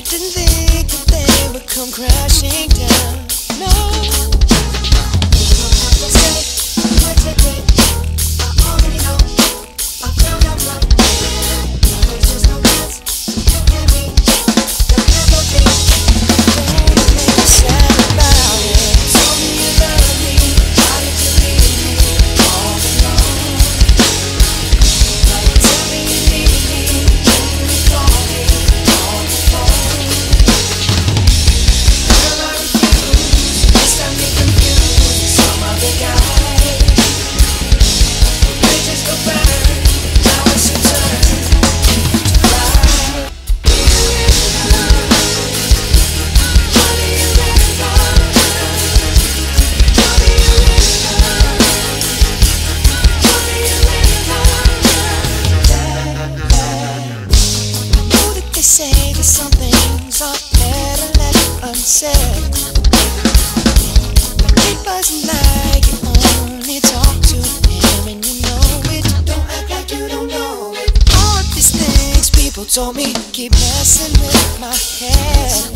it, didn't they? told me keep messing with my head.